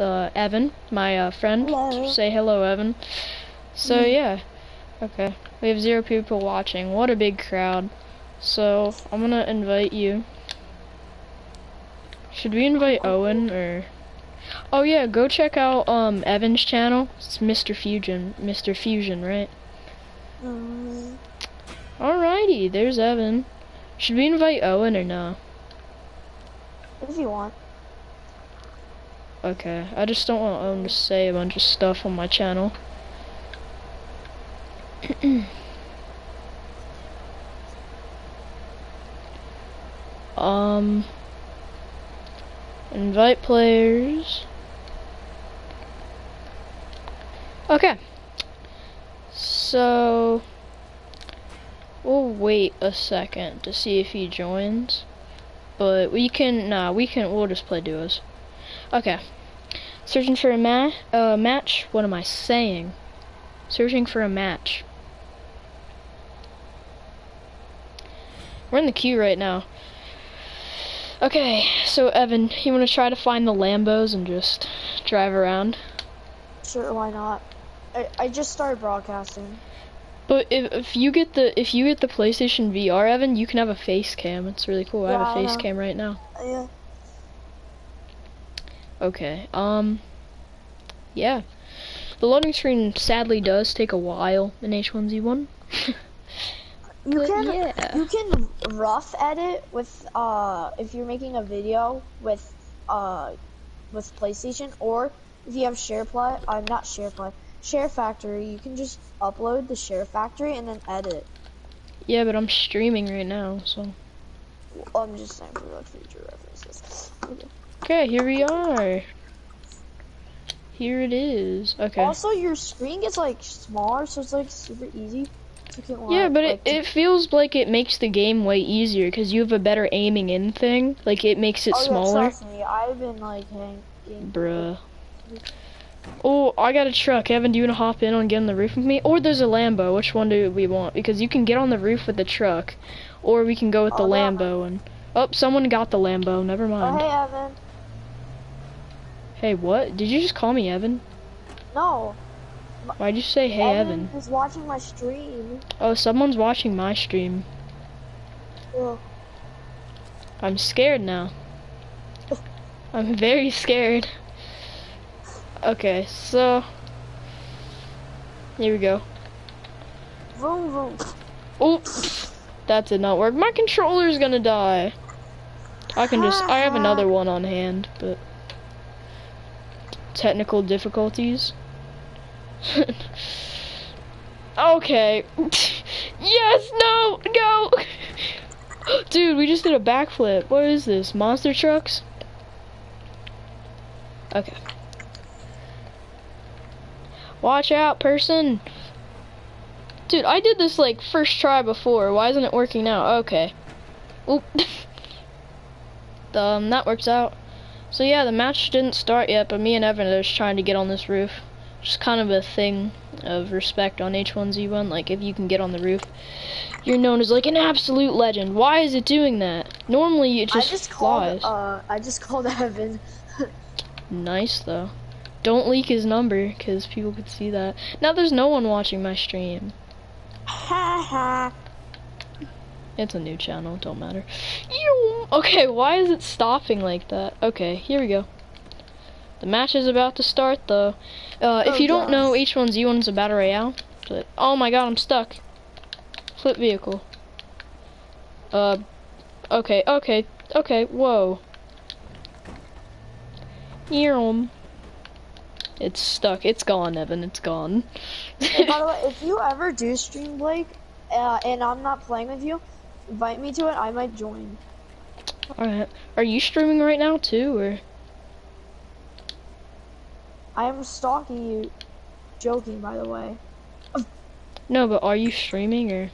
uh, Evan, my uh, friend. Hello. Say hello, Evan. So yeah, okay. We have zero people watching. What a big crowd. So I'm gonna invite you. Should we invite Owen or? Oh yeah, go check out um Evan's channel. It's Mr. Fusion. Mr. Fusion, right? Um, Alrighty, there's Evan. Should we invite Owen or no? if you want. Okay, I just don't want Owen to say a bunch of stuff on my channel. um, invite players. Okay, so we'll wait a second to see if he joins, but we can, nah, we can, we'll just play duos. Okay. Searching for a ma uh, match? What am I saying? Searching for a match. We're in the queue right now. Okay, so Evan, you want to try to find the Lambos and just drive around? Sure, why not? I, I just started broadcasting. But if, if you get the if you get the PlayStation VR, Evan, you can have a face cam. It's really cool. I have a face cam right now. Yeah. Okay. Um. Yeah. The loading screen sadly does take a while in H1Z1. You But can yeah. you can rough edit with uh if you're making a video with uh with PlayStation or if you have SharePlay, I'm uh not SharePlay, Share Factory, you can just upload the Share Factory and then edit. Yeah, but I'm streaming right now, so. I'm just saying for future references. Okay. Okay, here we are. Here it is. Okay. Also, your screen gets like smaller, so it's like super easy. So you can, yeah, but it, like, to- it feels like it makes the game way easier because you have a better aiming in thing. Like it makes it oh, smaller. me, I've been like hanging. Bruh. Oh, I got a truck. Evan, do you want to hop in on getting the roof with me? Or there's a Lambo. Which one do we want? Because you can get on the roof with the truck, or we can go with the Oh, no. Lambo and. Oh, someone got the Lambo. Never Oh, mind. hey, Evan. Hey, what? Did you just call me Evan? No. Why'd you say hey Evan? was watching my stream. Oh, someone's watching my stream. Ugh. I'm scared now. I'm very scared. Okay, so here we go. Vroom, vroom. Oh, that did not work. My controller's gonna die. I can just, I have another one on hand, but technical difficulties. okay. yes, no, go. Dude, we just did a backflip. What is this? Monster trucks? Okay. Watch out, person. Dude, I did this like first try before. Why isn't it working now? Okay. Oop. um, that works out. So yeah, the match didn't start yet, but me and Evan are just trying to get on this roof. Just kind of a thing of respect on H1Z1. Like if you can get on the roof, you're known as like an absolute legend. Why is it doing that? Normally it just, I just flies. called. Uh, I just called Evan. Nice though. Don't leak his number, cause people could see that. Now there's no one watching my stream. Ha ha. It's a new channel, don't matter. Ew. Okay, why is it stopping like that? Okay, here we go. The match is about to start though. Uh, if Oh, you don't know. H1Z1 is a battle royale. But, oh my god, I'm stuck. Flip vehicle. Uh, okay, okay, okay, whoa. Earm. It's stuck. It's gone, Evan. It's gone. By the way, if you ever do stream Blake, uh, and I'm not playing with you, invite me to it. I might join. Alright. Are you streaming right now too, or? I am stalking you. Joking, by the way. No, but are you streaming or?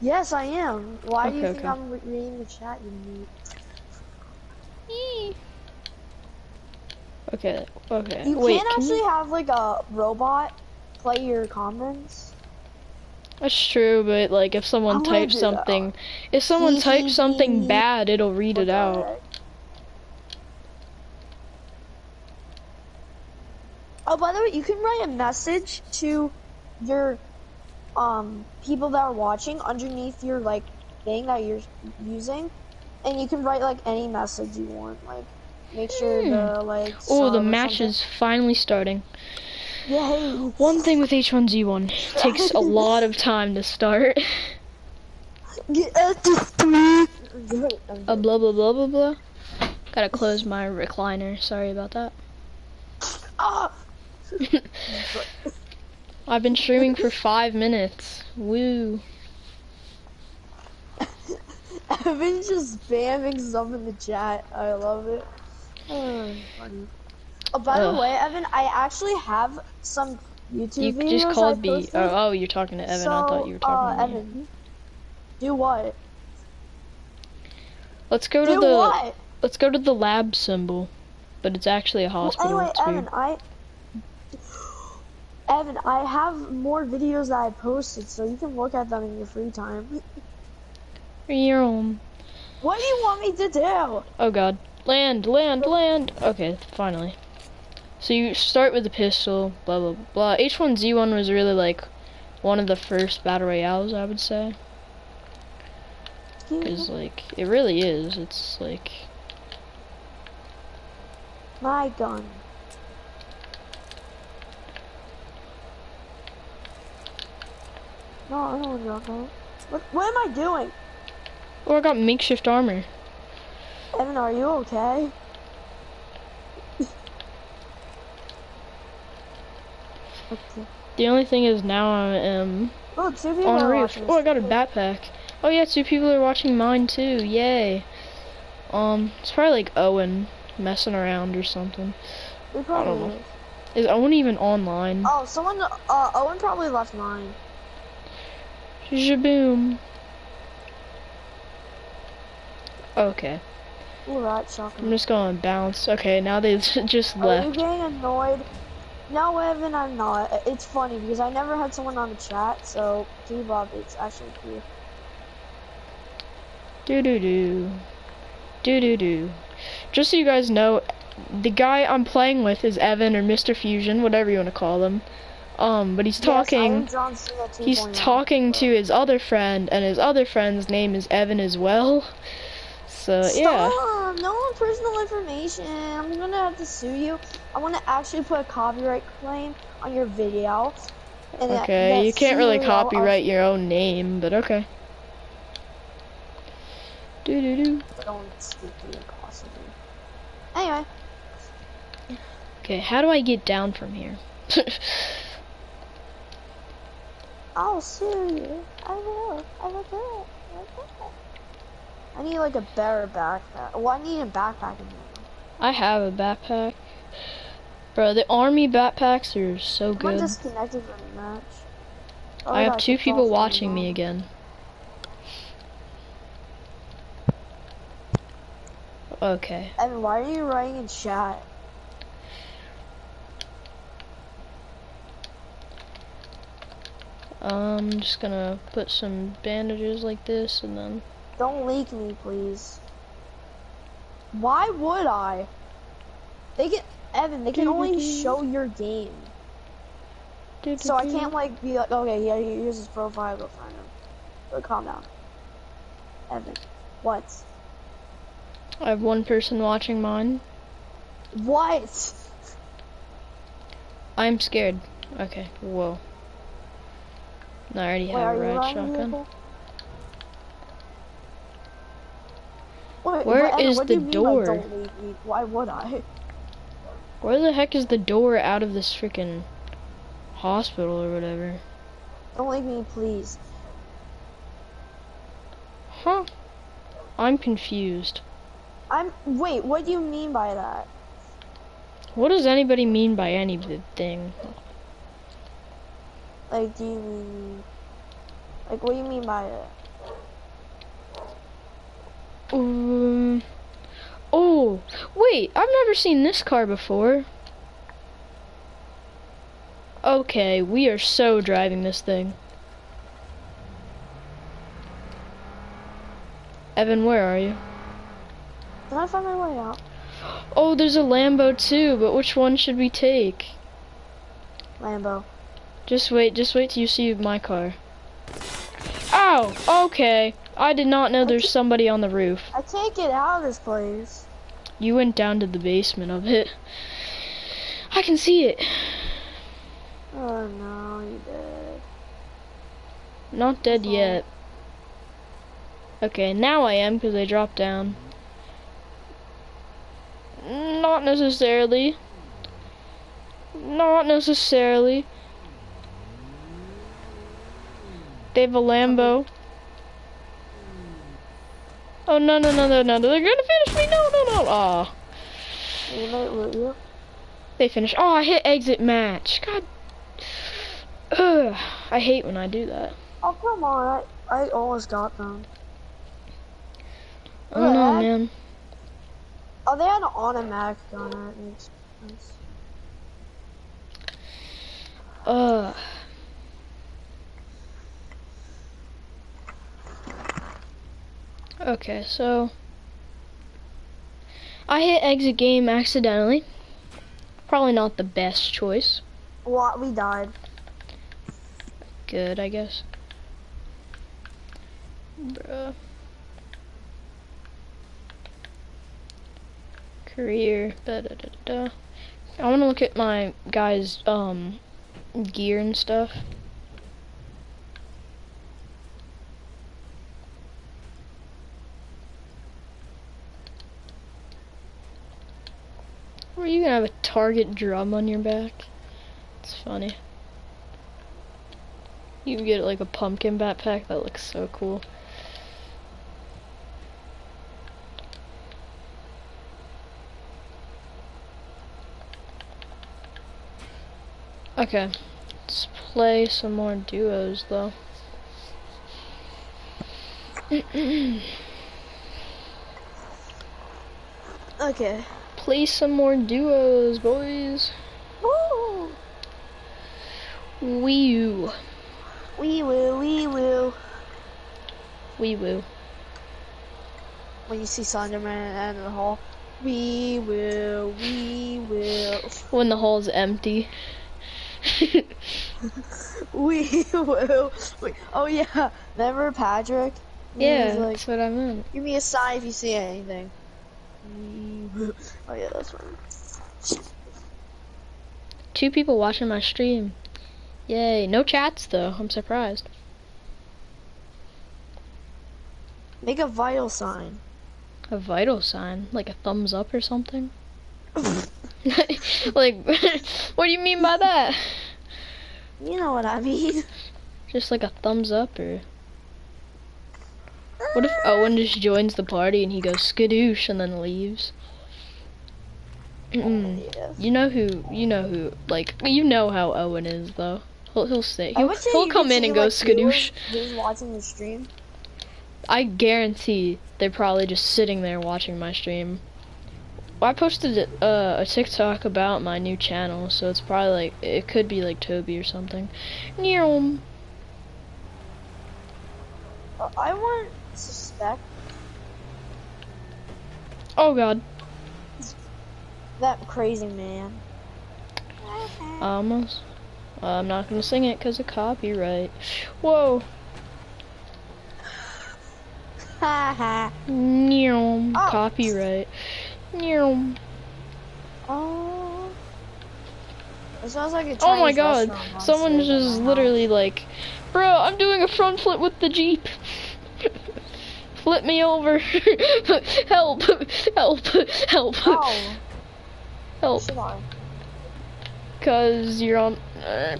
Yes, I am. Why do you think okay. I'm re- reading the chat, you need? Okay, okay. You Wait, can't can actually you- have like a robot play your comments. That's true, but like if someone types something, if someone types something bad, it'll read it out. Oh, by the way, you can write a message to your um people that are watching underneath your like thing that you're using, and you can write like any message you want. Like, make sure Hmm. the like. Oh, the match is finally starting. One thing with H1Z1 takes a lot of time to start. Get at the three. A blah blah blah blah blah. Gotta close my recliner. Sorry about that. Ah! I've been streaming for five minutes. Woo. I've been just spamming stuff in the chat. I love it. Oh, funny. Oh, by Ugh. the way, Evan, I actually have some YouTube You videos just I called me. Oh, oh, you're talking to Evan. I thought you were talking uh, to me. Evan, do what? Let's go to do the what? let's go to the lab symbol, but it's actually a hospital. Well, anyway, Evan. I. Evan, I have more videos that I posted, so you can look at them in your free time. Yum. What do you want me to do? Oh god. Land, land, land. Okay, finally. So you start with the pistol, blah blah blah. H1Z1 was really like one of the first battle royales, I would say. Mm-hmm. Cause like it really is. It's like My gun. No, I don't want to drop that. What, what am I doing? oh, I got makeshift armor. Evan, are you okay? Okay. The only thing is now I am Oh, two people on a roof. Oh, I got a backpack. Oh yeah, two people are watching mine too. Yay. Um, it's probably like Owen messing around or something. We probably know. is. Owen even online? Oh, someone, uh, Owen probably left mine. Shaboom. Okay, Alright, right, I'm just gonna bounce. Okay, now they've just Are you left. getting annoyed? No, Evan, I'm not. It's funny because I never had someone on the chat, so up. It's actually cool. Do do do. Do do do. Just so you guys know, the guy I'm playing with is Evan or Mr. Fusion, whatever you want to call him. Um, but he's Yes, talking. Cena He's talking to his other friend, and his other friend's name is Evan as well. So yeah. Stop! No personal information. I'm gonna have to sue you. I want to actually put a copyright claim on your video. That- Okay, that you can't really of- copyright your own name, but okay. Do do do. Don't speak to you, possibly. Anyway, Okay, how do I get down from here? I'll sue you. I will. I will do it. I will do it. I need like a better backpack. Well, I need a backpack in there. I have a backpack. Bro, the army backpacks are so Am I good. disconnected from the match? Oh, I have two people watching me again. Okay. Evan, why are you writing in chat? I'm just gonna put some bandages like this and then Don't leak me, please. Why would I? They can, Evan. They can only show your game, so I can't like be like, okay, yeah, here's his profile. Go find him. But calm down, Evan. What? I have one person watching mine. What? I'm scared. Okay, whoa. I already Wait, have a red shotgun. vehicle? Where what, is do the mean door? don't leak me? Why would I? Where the heck is the door out of this freaking hospital or whatever? Don't leave me, please. Huh? I'm confused. I'm. Wait, what do you mean by that? What does anybody mean by anything? Like, do you mean? Like, what do you mean by it? Um. Oh, wait! I've never seen this car before. Okay, we are so driving this thing. Evan, where are you? I find my way out? Oh, there's a Lambo too, but which one should we take? Lambo. Just wait, just wait till you see my car. Ow! Okay. I did not know there's somebody on the roof. I can't get out of this place. You went down to the basement of it. I can see it. Oh no, you did. Not dead Oh. yet. Okay, now I am because I dropped down. Not necessarily. Not necessarily. They have a Lambo. Oh no no no no no! They're gonna finish me! No no no! You might you. they finish. Oh, I hit exit match. God. Ugh, I hate when I do that. Oh come on, I, I almost got them. I don't know, man. Oh, they had an automatic gunner. It makes sense. Ugh. Okay, so I hit exit game accidentally. Probably not the best choice. What? We died. Good, I guess. Bruh. Career. Da, da, da, da, da. I want to look at my guys' um gear and stuff. Were you gonna have a target drum on your back? It's funny. You can get like a pumpkin backpack that looks so cool. Okay, let's play some more duos though. Okay. Play some more duos, boys. Woo! Wee woo. Wee woo, wee woo. Wee woo. When you see Slenderman in the hall, we will, we will, When the hall's empty. we will. Wait, oh yeah, remember Patrick? He yeah, like, that's what I meant. give me a sign if you see anything. We. Oh yeah, that's right. Two people watching my stream. Yay. No chats though. I'm surprised. Make a vital sign. A vital sign, like a thumbs up or something. like, what do you mean by that? You know what I mean. Just like a thumbs up or. What if Owen just joins the party and he goes skadoosh and then leaves? Mm. You know who? You know who? Like you know how Owen is though. He'll he'll stay. He'll, say he'll come in see, and go like, skadoosh. Who's watching the stream? I guarantee they're probably just sitting there watching my stream. Well, I posted uh, a TikTok about my new channel, so it's probably like it could be like Toby or something. Nyom. Uh, I want suspect Oh God. That crazy man. Almost. I'm not gonna sing it because of copyright. Whoa. Ha ha. Nyom. Oh. Copyright. Nyom. Oh. It sounds like a Chinese Oh my God. Someone's just literally like, bro, I'm doing a front flip with the Jeep. Flip me over. help. Help. Help. Oh, Help. Cause you're on uh,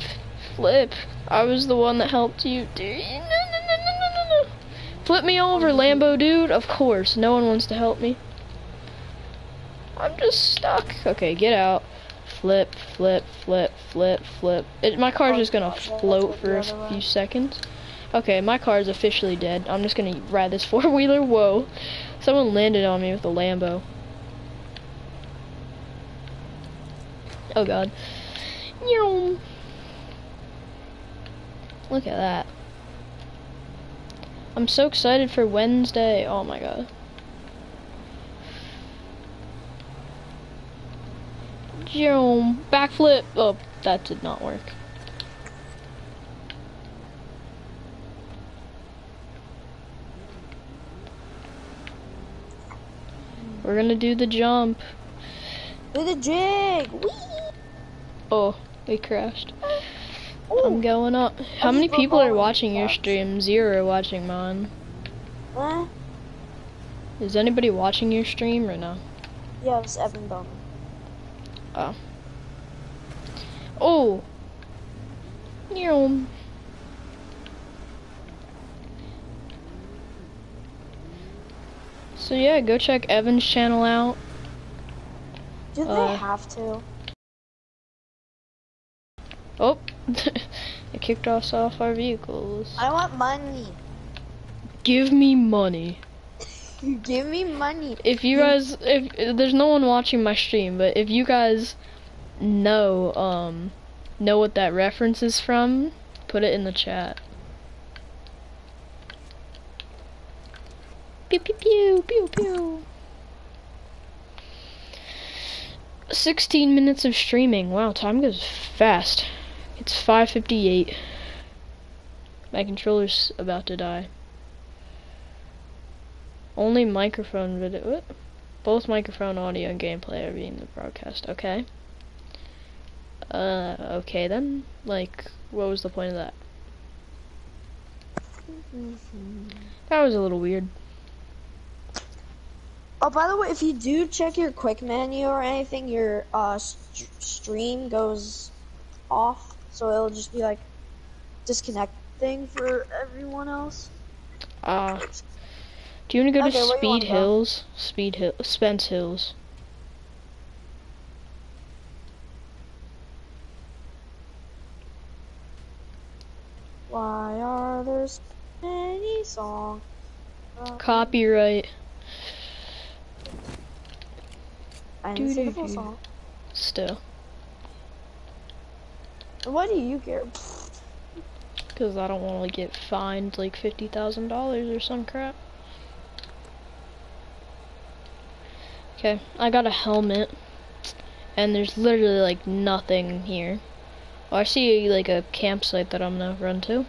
flip. I was the one that helped you. Dude. No, no, no, no, no, no, no. Flip me over, Lambo dude. Of course, no one wants to help me. I'm just stuck. Okay, get out. Flip, flip, flip, flip, flip. It, my car's Oh, just gonna float for a few seconds. Okay, my car's officially dead. I'm just gonna ride this four wheeler. Whoa. Someone landed on me with a Lambo. Oh god. Meow. Look at that. I'm so excited for Wednesday. Oh my god. Boom. Backflip. Oh, that did not work. We're gonna do the jump. Do the jig. Whee! Oh, we crashed. Ooh. I'm going up. How many people are watching your stream? Zero are watching mine. Is anybody watching your stream or no? Yes, Evan Bowman. Oh. Oh. Yum. So yeah, go check Evan's channel out. Do Uh, they have to? Oh, it kicked us off our vehicles. I want money. Give me money. Give me money. If you guys, if there's no one watching my stream, but if you guys know, um, know what that reference is from, put it in the chat. Pew pew pew pew pew. 16 minutes of streaming. Wow, time goes fast. It's 5:58. My controller's about to die. Only microphone video. What? Both microphone audio and gameplay are being the broadcast. Okay. Uh, okay then. Like, what was the point of that? That was a little weird. Oh, by the way, if you do check your quick menu or anything, your uh, st- stream goes off, so it'll just be like disconnect thing for everyone else. Uh, do you want to go Okay, to where you wanna Speed go? Hills? Speed Hill, Spence Hills. Why are there so many songs? Copyright. I didn't the full song. Still. What do you care? Because I don't want to get fined like $50,000 or some crap. Okay, I got a helmet. And there's literally like nothing here. Oh, I see like a campsite that I'm gonna run to.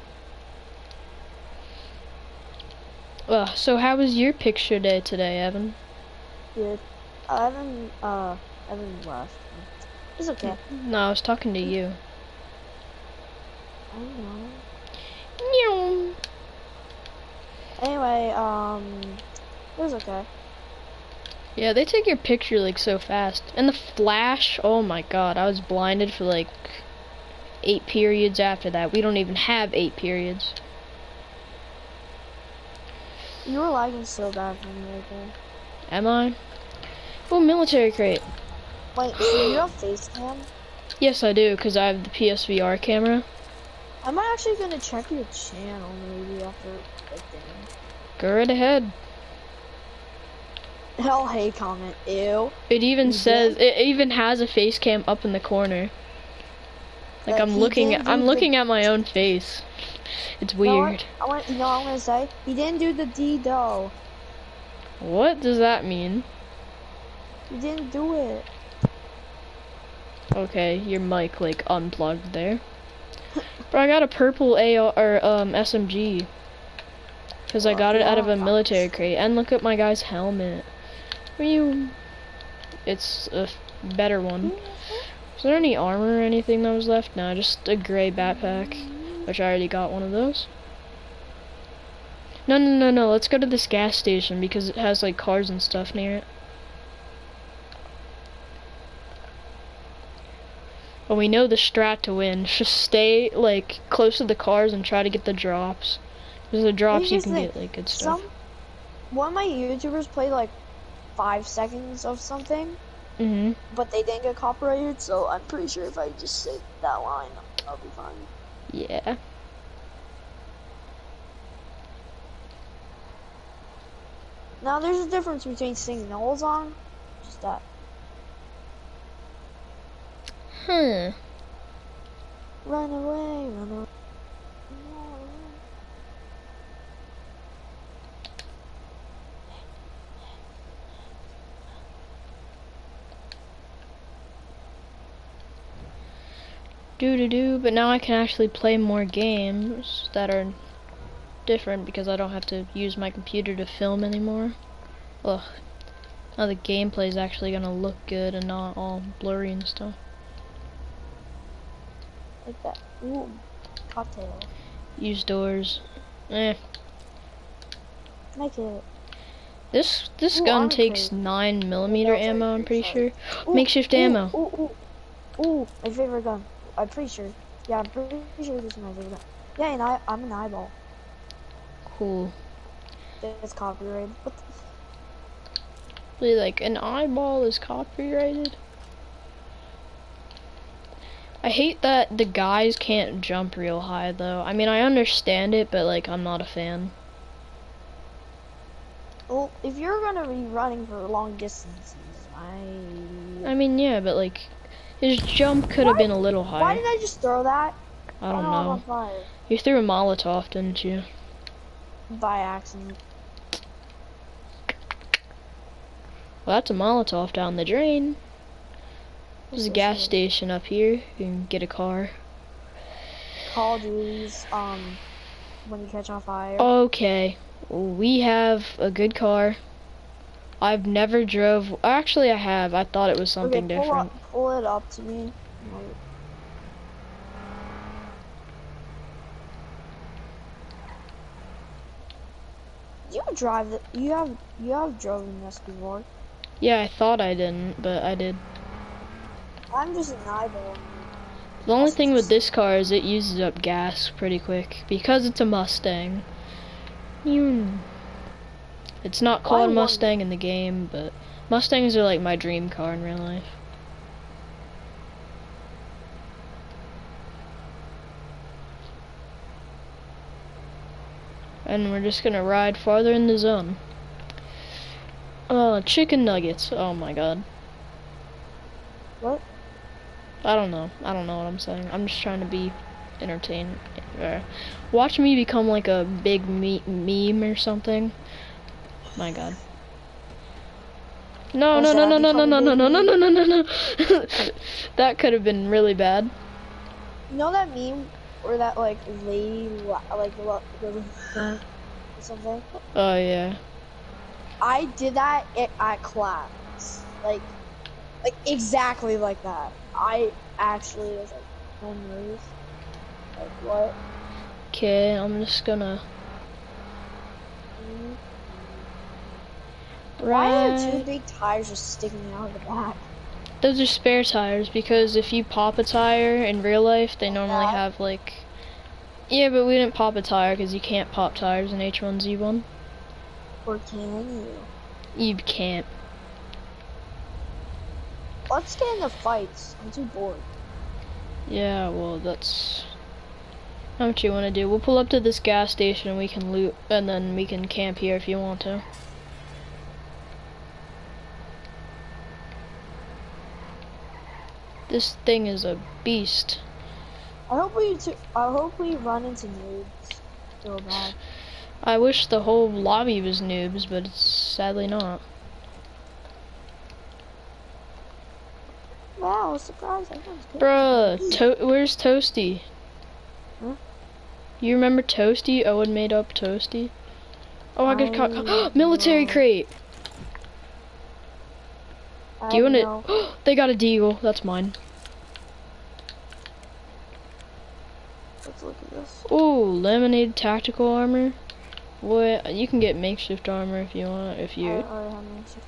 Uh, so how was your picture day today, Evan? Good. Uh, Evan, uh, Evan left. It's okay. No, I was talking to you. I know. Meow. Anyway, um, it was okay. Yeah, they take your picture like so fast. And the flash, oh my god, I was blinded for like eight periods after that. We don't even have eight periods. You were lagging so bad for me there. Am I? Oh, military crate. Wait, so you have face cam? Yes, I do, because I have the PSVR camera. I'm actually gonna check your channel maybe after thing. Go right ahead. Hell, hey, comment. Ew. It even You says, did? it even has a face cam up in the corner. Like But I'm looking, didn't I'm looking at my own face. It's You know what? weird. I want. You know what I'm gonna say? He didn't do the D though. What does that mean? He didn't do it. Okay, your mic like unplugged there. Bro, I got a purple AR or um SMG. Cause I got it out of a military crate. And look at my guy's helmet. Are you? It's a better one. Is there any armor or anything that was left? No, just a gray backpack, which I already got one of those. No, no, no, no. Let's go to this gas station because it has like cars and stuff near it. But we know the strat to win. Just stay like close to the cars and try to get the drops. Because the drops you can get like good stuff. Some one of my YouTubers played like five seconds of something, hmm but they didn't get copyrighted. So I'm pretty sure if I just say that line, I'll be fine. Yeah. Now there's a difference between singing the whole song, just that. Huh. Run away, run away. Do do do. But now I can actually play more games that are different because I don't have to use my computer to film anymore. Ugh. Now the gameplay is actually gonna look good and not all blurry and stuff. Like that. Ooh, cocktail. Use doors. Eh. Make it. This this Ooh, gun armor takes crate. nine millimeter that's ammo. I'm pretty sorry. sure. Ooh, Makeshift ooh, ammo. Ooh, ooh, ooh, my favorite gun. I'm pretty sure. Yeah, I'm pretty sure this is my favorite gun. Yeah, and I, I'm an eyeball. Cool. It's copyrighted. What the like an eyeball is copyrighted. I hate that the guys can't jump real high though. I mean, I understand it, but like I'm not a fan. Well, if you're gonna be running for long distances, I. I mean, yeah, but like his jump could have been a little higher. Why did I just throw that? I don't oh, know. You threw a Molotov, didn't you? By accident. Well, that's a Molotov down the drain. There's a gas station up here. You can get a car. Call Duty's, um, when you catch on fire. Okay, we have a good car. I've never drove. Actually, I have. I thought it was something okay, pull different. Up, pull it up to me. Wait. You drive. You have you have driven this before. Yeah, I thought I didn't, but I did. I'm just an eyeball. The only thing with this car is it uses up gas pretty quick because it's a Mustang. You. It's not called Mustang in the game, but Mustangs are like my dream car in real life. And we're just gonna ride farther in the zone. Oh, chicken nuggets. Oh my god. What? I don't know. I don't know what I'm saying. I'm just trying to be entertained. Watch me become like a big me- meme or something. My god. No, no, no, no, no, no, no, no, no, no, no, no, no, no. that could have been really bad. You know that meme or that like lady like lo- lo- or something? Oh yeah. I did that at, at class. Like like exactly like that. I actually was like, oh no. Like what? Okay, I'm just gonna Mm. Why are two big tires just sticking out of the back? Those are spare tires because if you pop a tire in real life, they normally Yeah. have like. Yeah, but we didn't pop a tire because you can't pop tires in H1Z1. Or can you? You can't. Let's get in the fights. I'm too bored. Yeah, well, that's not what you want to do. We'll pull up to this gas station and we can loot, and then we can camp here if you want to. This thing is a beast. I hope we I hope we run into noobs real bad. I wish the whole lobby was noobs, but it's sadly not. Wow, surprise! Bruh, to- where's Toasty? Huh? You remember Toasty? Owen made up Toasty. Oh, I got caught. Military crate. I Do you want it? they got a deagle. That's mine. Let's look at this. Ooh, laminated tactical armor. What? You can get makeshift armor if you want. If I you. already have my shit.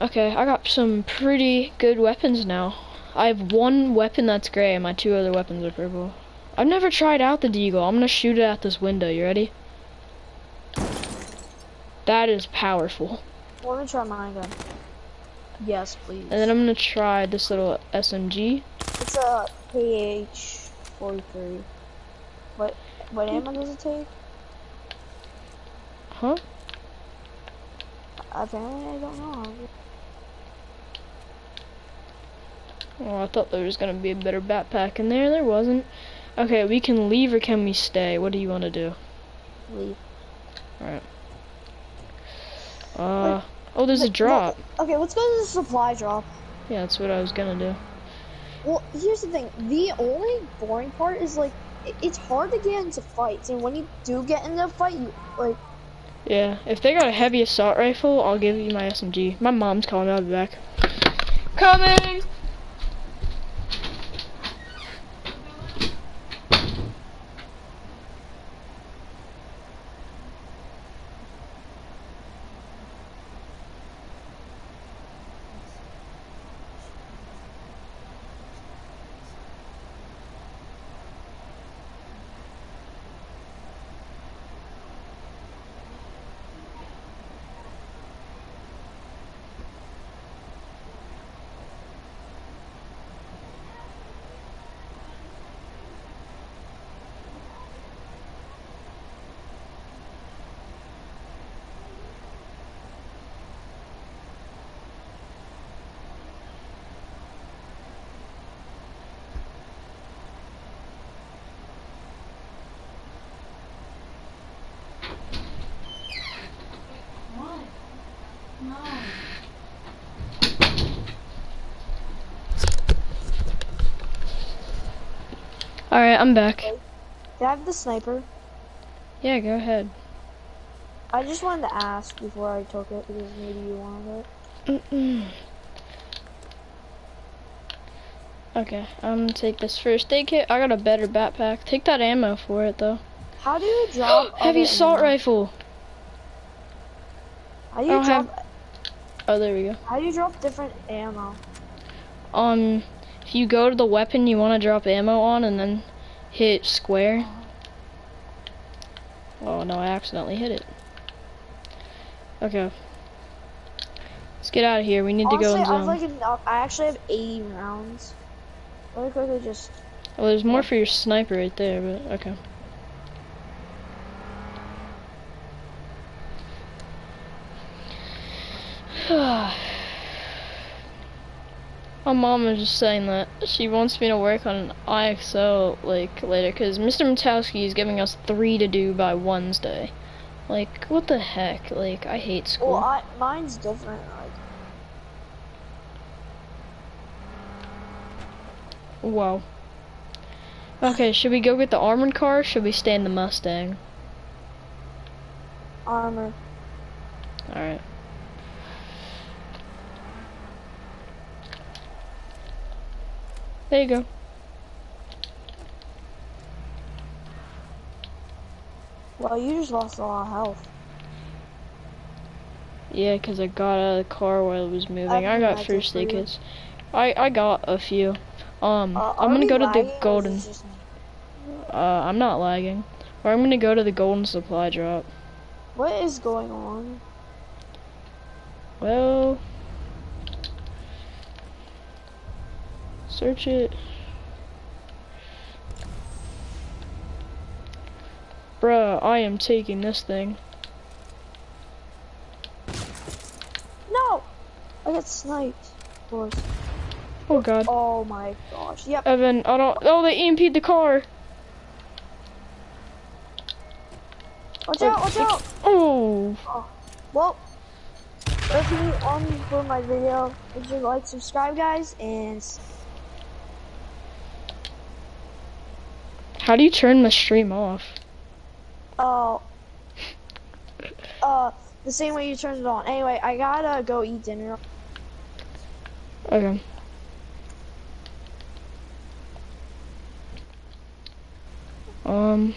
Okay, I got some pretty good weapons now. I have one weapon that's gray, and my two other weapons are purple. I've never tried out the deagle. I'm gonna shoot it at this window. You ready? That is powerful. Let me try mine again. Yes, please. And then I'm gonna try this little SMG. It's a PH-43. What what hmm. ammo does it take? Huh? Apparently, I don't know. Oh, I thought there was gonna be a better backpack in there. There wasn't. Okay, we can leave or can we stay? What do you want to do? Leave. Alright. Uh, oh, there's a drop. Okay, let's go to the supply drop. Yeah, that's what I was gonna do. Well, here's the thing. The only boring part is like it's hard to get into fights, and when you do get into a fight, you like Yeah, if they got a heavy assault rifle, I'll give you my SMG. My mom's calling me. I'll be back. Coming! Alright, I'm back. Did I have the sniper? Yeah, go ahead. I just wanted to ask before I took it because maybe you wanted it. Mm-mm. Okay, I'm gonna take this first aid kit. I got a better backpack. Take that ammo for it though. How do you drop Heavy assault rifle. How do I you don't drop? Oh, there we go. How do you drop different ammo? Um, if you go to the weapon you want to drop ammo on and then hit square. Oh no, I accidentally hit it. Okay. Let's get out of here. We need Honestly, to go in I zone. like enough. I actually have 80 rounds. Let me quickly, just Well, there's more for your sniper right there, but okay. My mom was just saying that she wants me to work on an IXL like later because Mr. Matowski is giving us three to do by Wednesday. Like, what the heck? Like, I hate school. well, I, mine's different. Like, Wow. Okay, should we go get the armored car or should we stay in the Mustang? armor. Alright. There you go. Well, you just lost a lot of health. Yeah, 'cause I got out of the car while it was moving. I got first it aid for you. kits. I I got a few. Um, Uh, I'm gonna go to the golden. Uh, I'm not lagging. Or I'm gonna go to the golden supply drop. What is going on? Well, search it. Bruh, I am taking this thing. No! I got sniped. Of course. Oh god. Oh my gosh. Yep. Evan, I don't. Oh, they EMP'd the car. Watch out, watch out! Oh. oh. Well, if you on for my video, sure to like, subscribe, guys, and How do you turn the stream off? uh, uh, the same way you turn it on. Anyway, I gotta go eat dinner. Okay. Um.